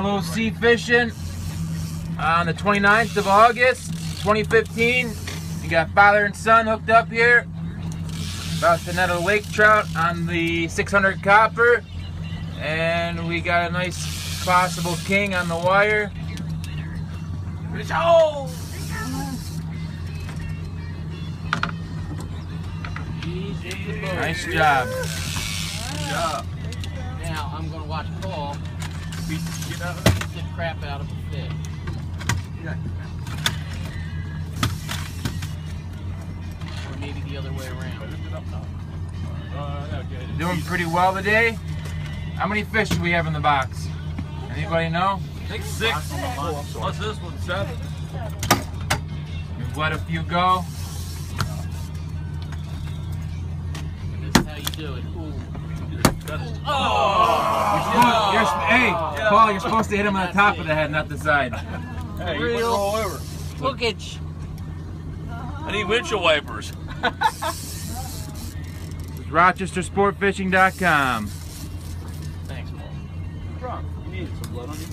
LOC Fishing on the 29th of August 2015. We got father and son hooked up here. About to net a lake trout on the 600 copper. And we got a nice possible king on the wire. Oh! Nice job. job. Now I'm gonna watch Paul Beat the shit out of it. the crap out of a fish. Or maybe the other way around. Lift it up now. Uh, okay. Doing pretty well today. How many fish do we have in the box? Anybody know? I think six. Plus this one, seven. We've let a few go. This is how you do it. Ooh. You're Paul, you're supposed to hit him on the top of the head, not the side. Hey, you Real. went roll over. Look at you. I need windshield wipers. It's RochesterSportFishing.com. Thanks, Paul. You needed some blood on you.